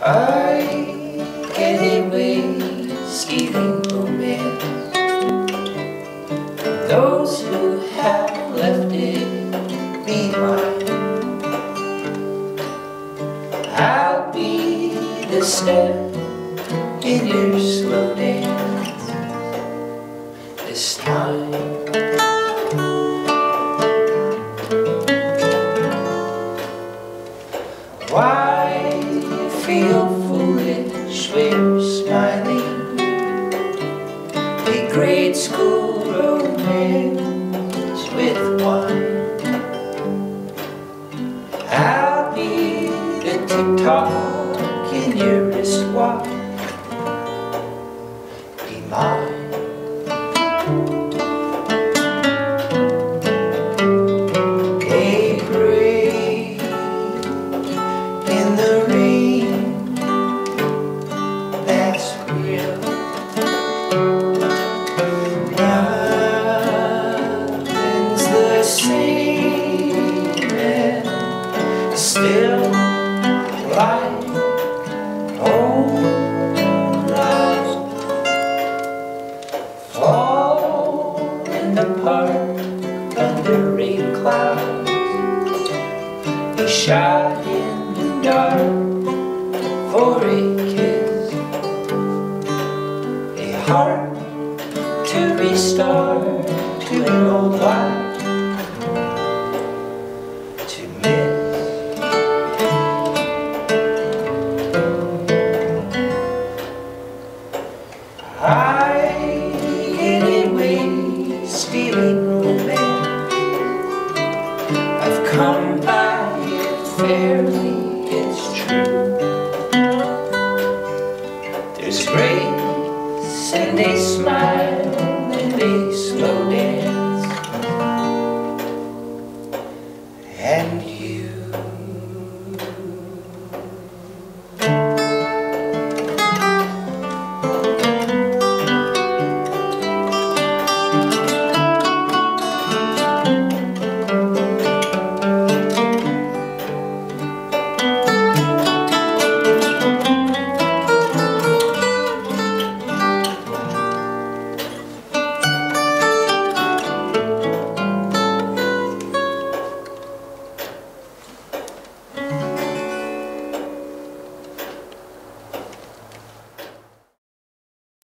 I anyway stealing romance Those who have left it behind I'll be the step in your slow dance This time Why feel foolish you're smiling? A grade school romance with one. I'll be the tick-tock in your wristwatch. Be mine. Still like old love falling apart under rain clouds. A shot in the dark for a kiss. A heart to restart to an old life fairly it's true. There's grace and they smile and they slow down.